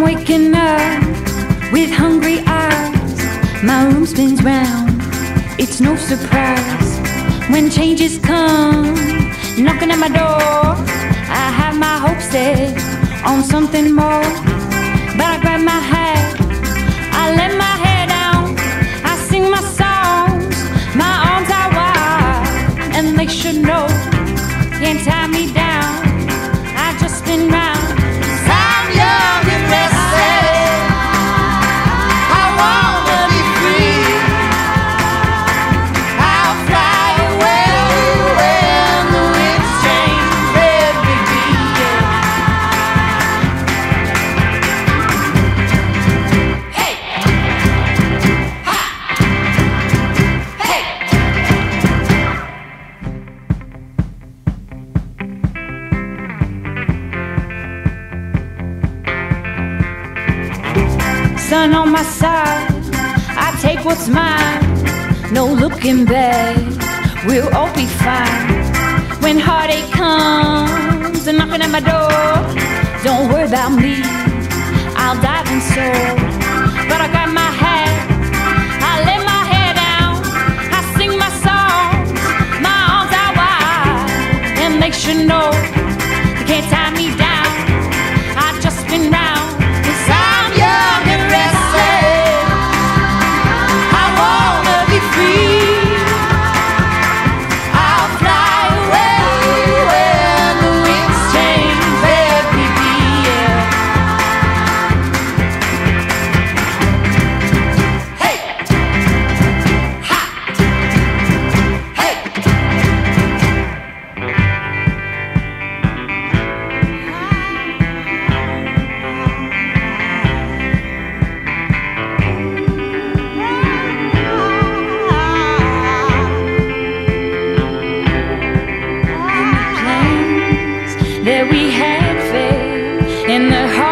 waking up with hungry eyes. My room spins round, it's no surprise. When changes come, knocking at my door, I have my hopes set on something more. But I grab my hat, Sun on my side, I take what's mine. No looking back, we'll all be fine. When heartache comes and knocking at my door, don't worry about me, I'll dive and soar. But I got my that we had faith in the